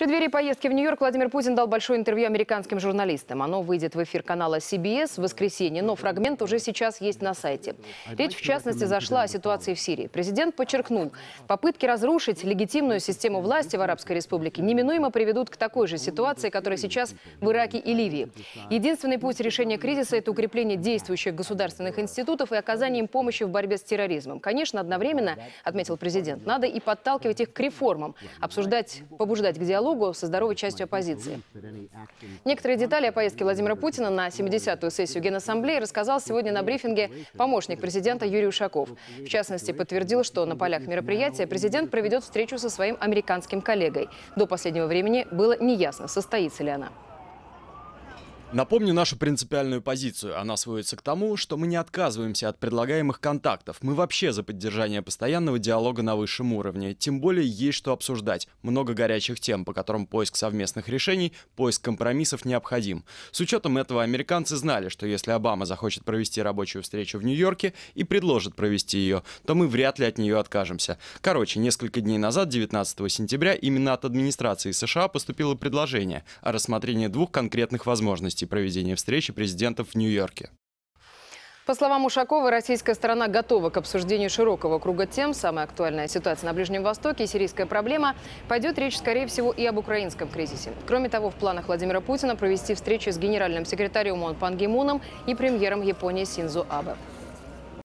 преддверии поездки в Нью-Йорк Владимир Путин дал большое интервью американским журналистам. Оно выйдет в эфир канала CBS в воскресенье, но фрагмент уже сейчас есть на сайте. Речь, в частности, зашла о ситуации в Сирии. Президент подчеркнул, попытки разрушить легитимную систему власти в Арабской Республике неминуемо приведут к такой же ситуации, которая сейчас в Ираке и Ливии. Единственный путь решения кризиса – это укрепление действующих государственных институтов и оказание им помощи в борьбе с терроризмом. Конечно, одновременно, отметил президент, надо и подталкивать их к реформам, обсуждать, побуждать к диалогу со здоровой частью оппозиции. Некоторые детали о поездке Владимира Путина на 70-ю сессию Генассамблеи рассказал сегодня на брифинге помощник президента Юрий Ушаков. В частности, подтвердил, что на полях мероприятия президент проведет встречу со своим американским коллегой. До последнего времени было неясно, состоится ли она. Напомню нашу принципиальную позицию. Она сводится к тому, что мы не отказываемся от предлагаемых контактов. Мы вообще за поддержание постоянного диалога на высшем уровне. Тем более есть что обсуждать. Много горячих тем, по которым поиск совместных решений, поиск компромиссов необходим. С учетом этого американцы знали, что если Обама захочет провести рабочую встречу в Нью-Йорке и предложит провести ее, то мы вряд ли от нее откажемся. Короче, несколько дней назад, 19 сентября, именно от администрации США поступило предложение о рассмотрении двух конкретных возможностей возможности проведения встречи президентов в Нью-Йорке. По словам Ушакова, российская сторона готова к обсуждению широкого круга тем. Самая актуальная ситуация на Ближнем Востоке и сирийская проблема. Пойдет речь, скорее всего, и об украинском кризисе. Кроме того, в планах Владимира Путина провести встречи с генеральным секретарем ООН Пан Ги Муном и премьером Японии Синзу Абе.